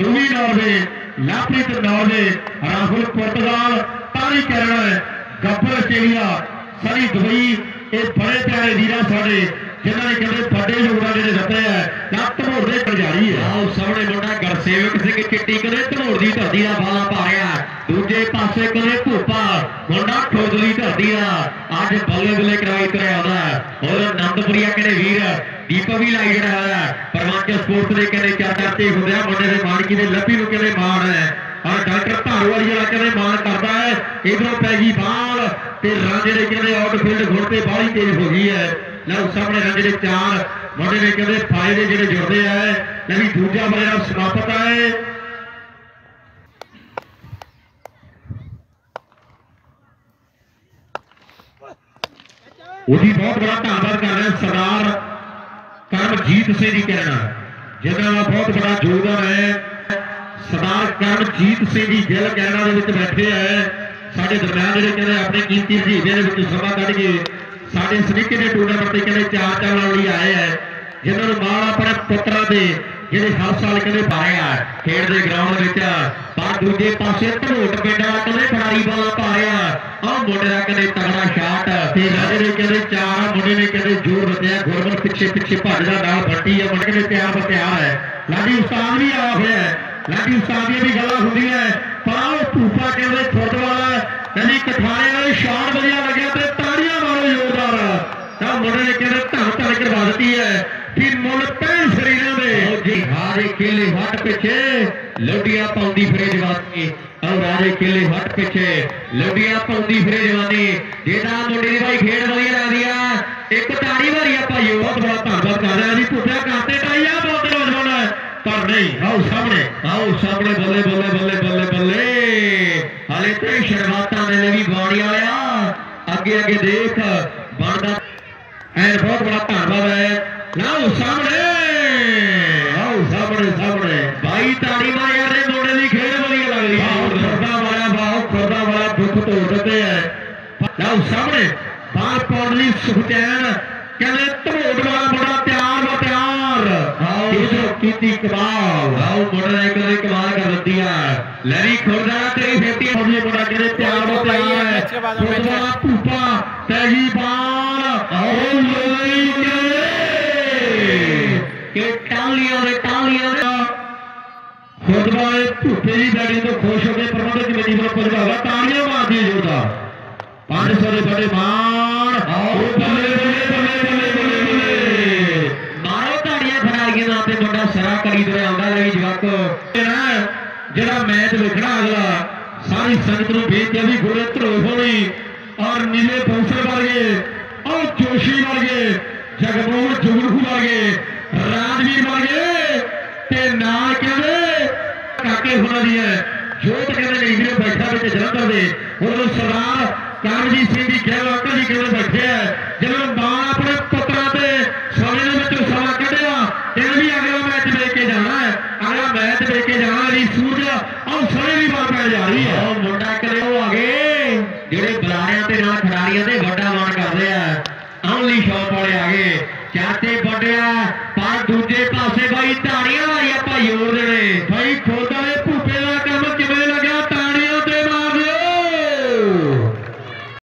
ਨੂਵੀ Norway ਲਾਪ੍ਰੀਤ Norway Rahul ਪੁਰਤਗਾਲ Tari Canada Gabbar Australia Sunny Dubai ਇਹ ਬੜੇ ਪਿਆਰੇ ਵੀਰਾਂ ਸਾਡੇ ਜਿਨ੍ਹਾਂ ਨੇ ਕਹਿੰਦੇ ਵੱਡੇ ਯੋਗਦਾਨ ਜਿਹੜੇ ਦਿੱਤੇ ਆ ਲੱਤ ਮੋੜ ਦੇ ਕਲਜਾਰੀ ਹੈ ਆਓ ਸਾਹਮਣੇ ਮੁੰਡਾ ਗਰਸੇਵਕ ਸਿੰਘ ਚਿੱਟੀ ਕਦੇ ਧਨੋੜ ਦੀ ਧਰਤੀ ਦਾ ਬਾਲਾ ਪਾ ਰਿਹਾ ਦੂਜੇ ਪਾਸੇ ਕਦੇ ਭੂਪਾ ਮੁੰਡਾ ਖੁਰਦਲੀ ਧਰਤੀ ਦਾ ਅੱਜ ਬੱਲੇ ਬੱਲੇ ਕਰਾਈ ਤੁਰਿਆ ਆਉਂਦਾ ਔਰ ਆਨੰਦਪੁਰੀਆ ਕਹਿੰਦੇ ਵੀਰ ਦੀਪਕ ਵੀ ਲਾਈ ਜਿਹੜਾ ਹੈ ਪਰਮਾਂਚ ਸਪੋਰਟਸ ਦੇ ਕਹਿੰਦੇ ਚਾਰ ਚਰਚੇ ਹੁੰਦੇ ਆ ਮੁੰਡੇ ਦੇ ਮਾਨਕੀ ਦੇ ਲੱਭੀ ਨੂੰ ਕਹਿੰਦੇ ਮਾਣ ਹੈ ਔਰ ਡਾਕਟਰ ਧਾਰਵਾਲੀ ਜਿਹੜਾ ਕਹਿੰਦੇ ਮਾਣ ਕਰਦਾ ਹੈ ਇਧਰੋਂ ਪੈ ਗਈ ਬਾਲ ਤੇ ਰਾਜੇ ਦੇ ਕਹਿੰਦੇ ਆਊਟਫੀਲਡ ਗੁਣ ਤੇ ਬਾਹਲੀ ਤੇਜ਼ ਹੋ ਗਈ ਹੈ ਲਓ ਸਾਹਮਣੇ ਰੰਗ ਦੇ ਚਾਰ ਮੁੰਡੇ ਨੇ ਕਹਿੰਦੇ ਫਾਇਦੇ ਜਿਹੜੇ ਜੁੜਦੇ ਆ ਲੈ ਵੀ ਦੂਜਾ ਬਲੇਰਾ ਸਮਾਪਤ ਹੈ ਉਹਦੀ ਬਹੁਤ ਬੜਾ ਧੰਨਵਾਦ ਕਰ ਰਿਹਾ ਸਰਦਾਰ ਕਰਮਜੀਤ ਸਿੰਘ ਜੀ ਕਹਿਣਾ ਜਿਹਨਾਂ ਦਾ ਬਹੁਤ ਬੜਾ ਯੋਗਦਾਨ ਹੈ ਸਰਦਾਰ ਕਰਮਜੀਤ ਸਿੰਘ ਜੀ ਗਿੱਲ ਕੈਨੇਡਾ ਦੇ ਵਿੱਚ ਬੈਠੇ ਹੈ ਸਾਡੇ ਦਰਮਿਆਨ ਜਿਹੜੇ ਕਹਿੰਦੇ ਆਪਣੇ ਕੀਮਤੀ ਜੀਵੇ ਦੇ ਵਿੱਚ ਸਮਾਂ ਕੱਢ ਕੇ ਸਾਡੇ ਸਨਿੱਕੇ ਦੇ ਟੂਰਨਾਮੈਂਟ ਤੇ ਕਹਿੰਦੇ ਚਾਰ ਚਾਰ ਲਾਉਣ ਲਈ ਆਏ ਹੈ ਜਿਨ੍ਹਾਂ ਨੂੰ ਮਾਣ ਆਪਣੇ ਪੁੱਤਰਾਂ ਦੇ ਜਿਹੜੇ ਹਰ ਸਾਲ ਕਹਿੰਦੇ ਪਾਏ ਆ ਖੇਡ ਦੇ ਗਰਾਊਂਡ ਵਿੱਚ ਪਰ ਦੂਜੇ ਪਾਸੇ ਧਨੋਟ ਪਿੰਡ ਵਾਲਾ ਕਹਿੰਦੇ ਖੜਾਈ ਵਾਲਾ ਪਾਇਆ ਆਹ ਮੁੰਡੇ ਦਾ ਕਹਿੰਦੇ ਤਗੜਾ ਸ਼ਾਟ ਤੇ ਰਾਜੇ ਨੇ ਕਹਿੰਦੇ ਚਾਰ ਮੁੰਡੇ ਨੇ ਕਹਿੰਦੇ ਜ਼ੋਰ ਦਿੱਤਾ ਗੁਰਮਨ ਪਿੱਛੇ ਪਿੱਛੇ ਭੱਜਦਾ ਨਾਲ ਫੱਟੀ ਆ ਮੁੰਡੇ ਨੇ ਤਿਆਰ ਬਤਿਆਰ ਹੈ ਲਾਡੀ ਉਸਤਾਦ ਵੀ ਆਇਆ ਹੋਇਆ ਹੈ ਲਾਡੀ ਉਸਤਾਦ ਦੀਆਂ ਵੀ ਗੱਲਾਂ ਹੁੰਦੀਆਂ ਪਰ ਉਹ ਭੂਪਾ ਕਹਿੰਦੇ ਫੁੱਟ ਵਾਲਾ ਕਹਿੰਦੀ ਕਠਾਰੇ ਨਾਲ ਸ਼ਾਟ ਵਧੀਆ ਲੱਗਿਆ ਤੇ ਤਾੜੀਆਂ ਮਾਰੋ ਜ਼ੋਰਦਾਰ ਤਾਂ ਮੁੰਡੇ ਨੇ ਕਹਿੰਦੇ ਧੰਨ ਧੰਨ ਕਰਵਾ ਦਿੱਤੀ ਹੈ ਕਿ ਮੁੱਲ ਪੈਣ ਸਰੀਰਾਂ ਦੇ ਜੀ ਹਾਰੇ ਕੇਲੇ ਹੱਟ ਪਿੱਛੇ ਲੋਡੀਆਂ ਪਾਉਂਦੀ ਫਿਰੇ ਜਵਾਨੀ ਔਰ ਰਾਜੇ ਕੇਲੇ ਹੱਟ ਪਿੱਛੇ ਲੋਡੀਆਂ ਪਾਉਂਦੀ ਫਿਰੇ ਜਵਾਨੀ ਜਿਹਦਾ ਮੁੰਡੇ ਦੀ ਭਾਈ ਖੇਡ ਵਧੀਆ ਲੱਗਦੀ ਆ ਇੱਕ ਤਾੜੀ ਵਾਰੀ ਆ ਭਾਈਓ ਬਹੁਤ ਬੜਾ ਧੰਨਵਾਦ ਕਰ ਰਿਹਾ ਜੀ ਭੁੱਟਿਆ ਕਾਤੇ ਟਾਈਆ ਬਹੁਤ ਨੌਜਵਾਨ ਹੈ ਪਰ ਨਹੀਂ ਆਓ ਸਾਹਮਣੇ ਆਓ ਸਾਹਮਣੇ ਬੱਲੇ ਬੱਲੇ ਬੱਲੇ ਬੱਲੇ ਬੱਲੇ ਹਾਲੇ ਤੇ ਸ਼ਰਮਾਤਾਂ ਨੇ ਵੀ ਬਾਣੀ ਵਾਲਿਆ ਅੱਗੇ ਅੱਗੇ ਦੇਖ ਬਣਦਾ ਐਨ ਬਹੁਤ ਬੜਾ ਧੰਨਵਾਦ ਹੈ ਲਓ ਸਾਹਮਣੇ ਆਓ ਸਾਹਮਣੇ ਸਾਹਮਣੇ ਬਾਈ ਤਾੜੀ ਮਾਰ ਯਾਰ ਇਹ ਮੁੰਡੇ ਦੀ ਖੇਡ ਵਧੀਆ ਲੱਗਦੀ ਬਾਹੂ ਹੈ ਖਰਦਾ ਵਾਲਾ ਬਾਹੂ ਖਰਦਾ ਵਾਲਾ ਦੁੱਖ ਤੋੜ ਦਿੱਤੇ ਹੈ ਲਓ ਸਾਹਮਣੇ ਬਾਹਰ ਪਾਉਣ ਲਈ ਸੁਖਚੈਨ ਕਹਿੰਦੇ की कमाल राहुल मोटरसाइकिल ने कमाल कर दिया लरी खुर्दा तेरी बेटी हम ये मोटा कहते प्यार हो तैयार है। खुर्दा पुपा तेरी बाल और लोई के के टालियाँ रे टालियाँ रे। खुर्दा पुपे की दाढ़ी तो खुश हो गए प्रबंधक कमेटी पर पहुँचा हुआ तालियाँ मार दी जोरदार 500 बड़े मान और ਮੁੰਡਾ ਸਰਾ ਕਰੀ ਤੁਰਿਆ ਆਉਂਦਾ ਲੈ ਵੀ ਜਵਾਕੋ ਇਹ ਨਾ ਜਿਹੜਾ ਮੈਚ ਵੇਖਣਾ ਅਗਲਾ ਸਾਰੀ ਸੰਗਤ ਨੂੰ ਬੇਨਤੀ ਹੈ ਵੀ ਗੁਰੇ ਧਰੋ ਹੋਣੀ ਔਰ ਨੀਲੇ ਬੌਂਸਰ ਵਰਗੇ ਔਰ ਜੋਸ਼ੀ ਵਰਗੇ ਜਗਮੋਹਨ ਜੁਗਨੂ ਵਰਗੇ ਰਾਜਵੀਰ ਵਰਗੇ ਤੇ ਨਾਲ ਕਹਿੰਦੇ ਕਾਕੇ ਹੋਣਾ ਦੀ ਹੈ ਜੋਤ ਕਹਿੰਦੇ ਨੇ ਜਿਹੜੇ ਬੈਠਾ ਵਿੱਚ ਜਲੰਧਰ ਦੇ ਉਦੋਂ ਸਰਦਾਰ ਕਰਮਜੀਤ ਸਿੰਘ ਦੀ ਕਹਿ ਅੰਕਲ ਜੀ ਕਹਿੰਦੇ ਬੈਠੇ लेके जा रही सूट और सारे भी मार पै जा रही है मुंडा करे आगे जेडे बुलाया ते ना खिलाड़िया ते वड्डा मार कर रहे हैं अमली शॉप वाले आ गए चाते बढ़िया पर दूजे पासे भाई धारियाँ वाली आप ज़ोर देने भाई खुद